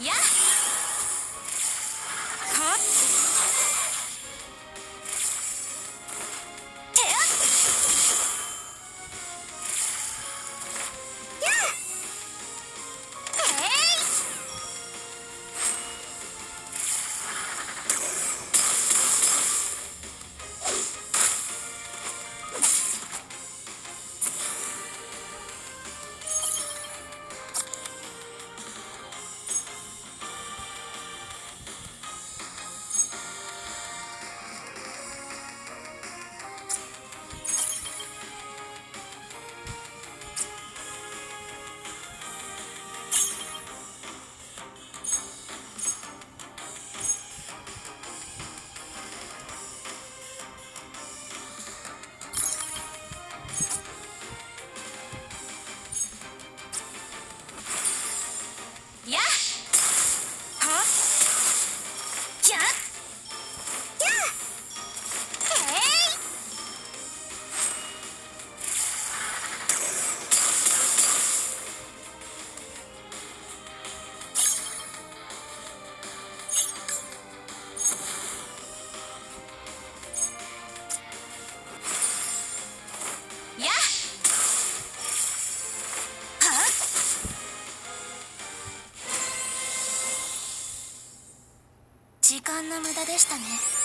Yeah. 時間の無駄でしたね。